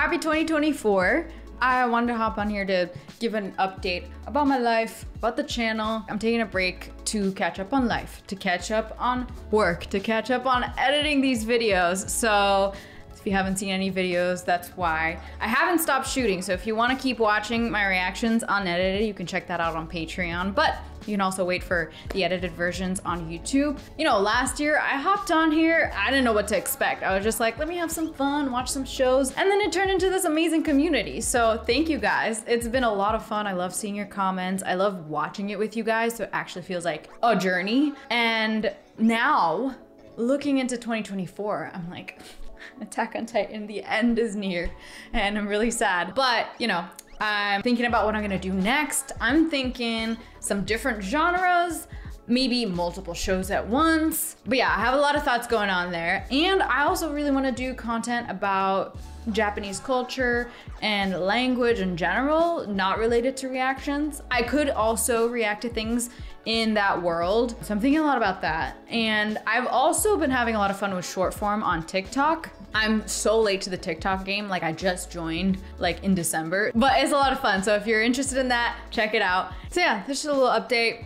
happy 2024. I wanted to hop on here to give an update about my life, about the channel. I'm taking a break to catch up on life, to catch up on work, to catch up on editing these videos. So if you haven't seen any videos, that's why. I haven't stopped shooting, so if you want to keep watching my reactions unedited, you can check that out on Patreon. But you can also wait for the edited versions on YouTube. You know, last year I hopped on here, I didn't know what to expect. I was just like, let me have some fun, watch some shows, and then it turned into this amazing community. So thank you guys. It's been a lot of fun. I love seeing your comments. I love watching it with you guys, so it actually feels like a journey. And now, looking into 2024, I'm like, Attack on Titan, the end is near, and I'm really sad. But, you know, I'm thinking about what I'm gonna do next. I'm thinking some different genres, maybe multiple shows at once. But yeah, I have a lot of thoughts going on there. And I also really wanna do content about Japanese culture and language in general, not related to reactions. I could also react to things in that world. So I'm thinking a lot about that. And I've also been having a lot of fun with short form on TikTok. I'm so late to the TikTok game. Like I just joined like in December, but it's a lot of fun. So if you're interested in that, check it out. So yeah, this is a little update.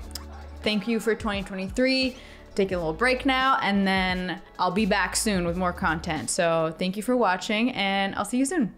Thank you for 2023 taking a little break now and then I'll be back soon with more content. So thank you for watching and I'll see you soon.